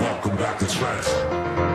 Welcome back to trance.